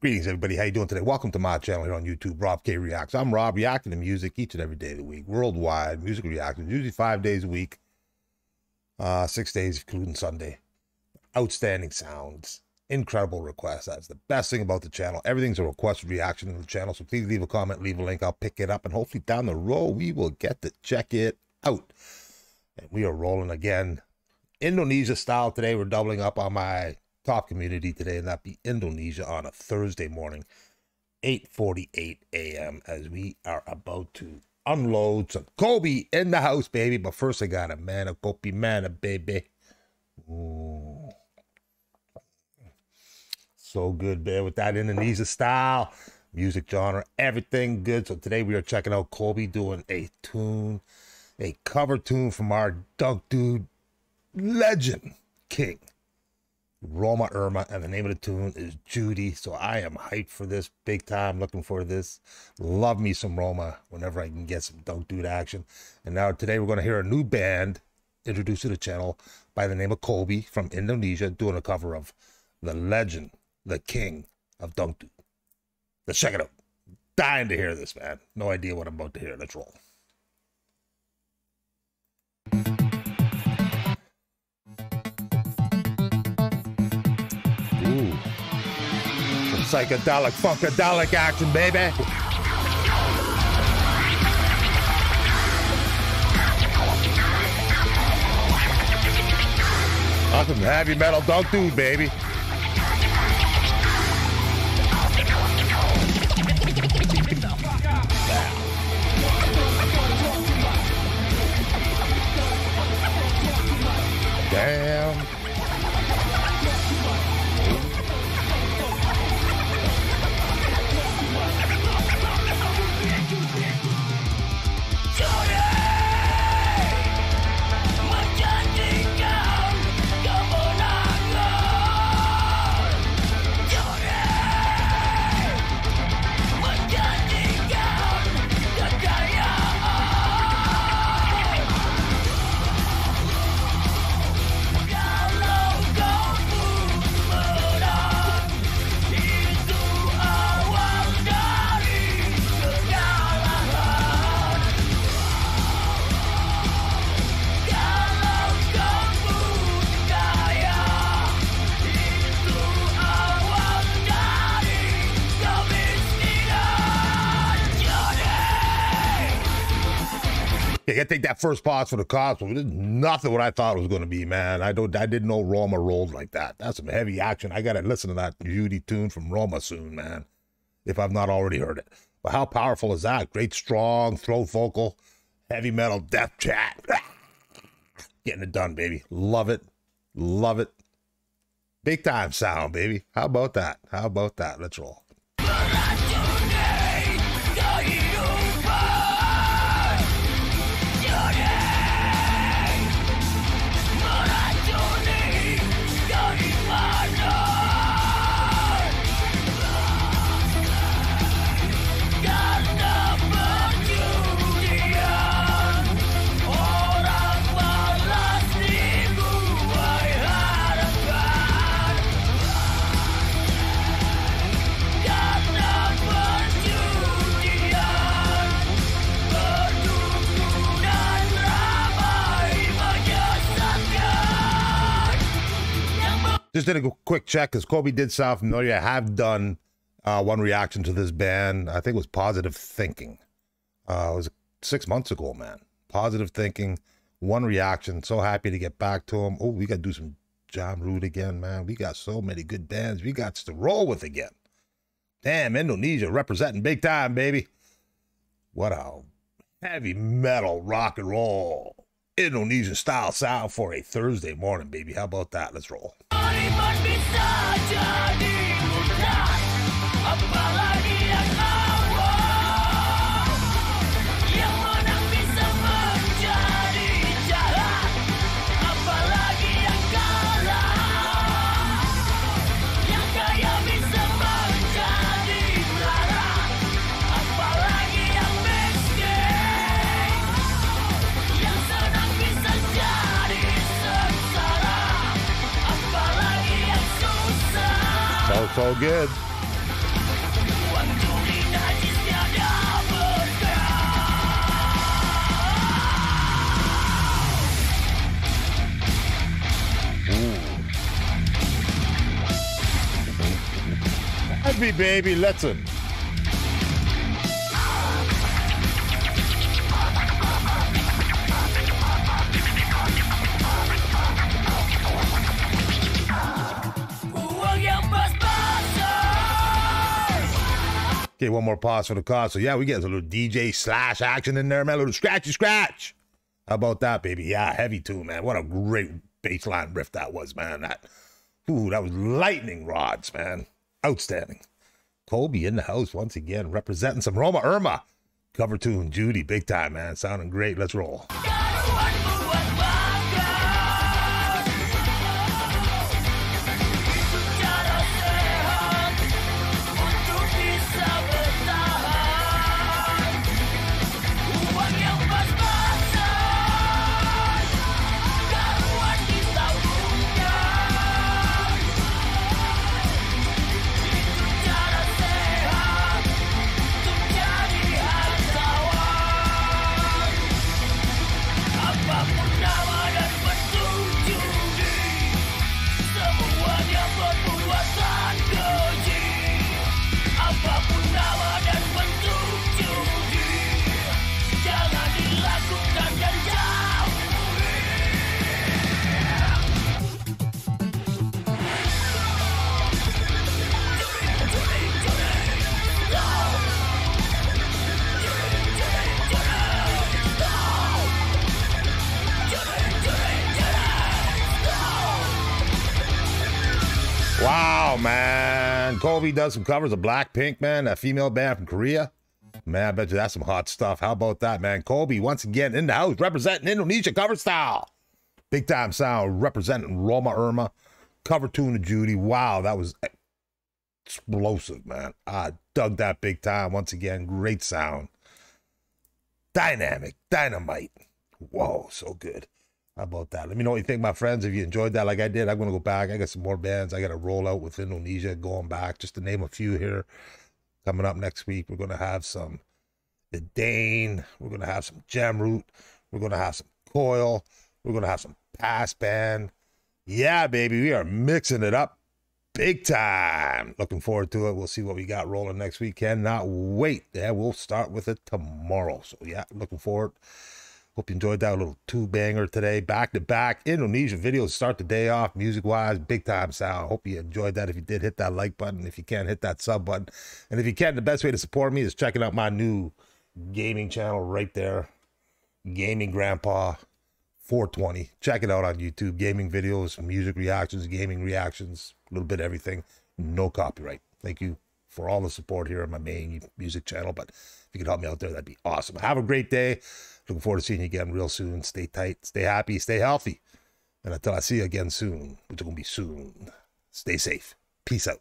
Greetings, everybody. How you doing today? Welcome to my channel here on YouTube, Rob K Reacts. I'm Rob, reacting to music each and every day of the week, worldwide music reactions, usually five days a week, uh, six days, including Sunday. Outstanding sounds, incredible requests. That's the best thing about the channel. Everything's a request reaction to the channel, so please leave a comment, leave a link. I'll pick it up, and hopefully down the road we will get to check it out. And we are rolling again, Indonesia style today. We're doubling up on my top community today, and that be Indonesia on a Thursday morning, 8:48 a.m. As we are about to unload some Kobe in the house, baby. But first, I got a man of Kobe, man of baby. Ooh. So good, man, with that Indonesia style, music genre, everything good. So today we are checking out Kobe doing a tune, a cover tune from our Dangdut legend, King. Rhoma Irama, and the name of the tune is Judi. So I am hyped for this big time. Looking for this. Love me some Roma whenever I can get some Dangdut action. And now today we're going to hear a new band introduced to the channel by the name of Kobe from Indonesia doing a cover of the legend, the king of Dangdut. Let's check it out. Dying to hear this, man. No idea what I'm about to hear. Let's roll. Psychedelic, funkadelic action, baby. Awesome heavy metal dangdut, baby. Damn. I take that first pass for the cops was nothing what I thought it was going to be, man. I don't, I didn't know Rhoma rolled like that. That's some heavy action. I got to listen to that Judi tune from Rhoma soon, man, if I've not already heard it. But how powerful is that? Great, strong throat vocal, heavy metal, death chat. Getting it done, baby. Love it. Love it. Big time sound, baby. How about that? How about that? Let's roll. Just did a quick check because Kobe did sound familiar. I have done uh, one reaction to this band. I think it was Positive Thinking. Uh, it was six months ago, man. Positive Thinking, one reaction. So happy to get back to him. Oh, we got to do some Jamrud again, man. We got so many good bands we got to roll with again. Damn, Indonesia representing big time, baby. What a heavy metal rock and roll Indonesian style sound for a Thursday morning, baby. How about that? Let's roll. Обман all, it's all good. Happy baby, listen. Okay, one more pause for the cause. So yeah, we get a little DJ slash action in there, man. A little scratchy scratch. How about that, baby? Yeah, heavy too, man. What a great baseline riff that was, man. That, ooh, that was lightning rods, man. Outstanding. Kobe in the house once again, representing some Rhoma Irama. Cover tune, Judi, big time, man. Sounding great. Let's roll. Oh, man. Kobe does some covers of Blackpink, man, that female band from Korea. Man, I bet you that's some hot stuff. How about that, man? Kobe, once again, in the house, representing Indonesia cover style. Big time sound, representing Rhoma Irama. Cover tune of Judi. Wow, that was explosive, man. I dug that big time. Once again, great sound. Dynamic, dynamite. Whoa, so good. How about that? Let me know what you think, my friends. If you enjoyed that like I did, I'm going to go back. I got some more bands. I got to roll out with Indonesia going back, just to name a few here. Coming up next week, we're going to have some The Dane. We're going to have some Jamrud. We're going to have some Koil. We're going to have some Pas Band. Yeah, baby, we are mixing it up big time. Looking forward to it. We'll see what we got rolling next week. Cannot wait. Yeah, we'll start with it tomorrow. So, yeah, looking forward. Hope you enjoyed that little two banger today, back to back Indonesia videos. Start the day off music wise, big time sound. Hope you enjoyed that. If you did, hit that like button. If you can, hit that sub button. And if you can, the best way to support me is checking out my new gaming channel right there, Gaming Grandpa 420. Check it out on YouTube. Gaming videos, music reactions, gaming reactions, a little bit everything. No copyright. Thank you for all the support here on my main music channel. But if you could help me out there, that'd be awesome. Have a great day. Looking forward to seeing you again real soon. Stay tight, stay happy, stay healthy. And until I see you again soon, which to be soon, stay safe. Peace out.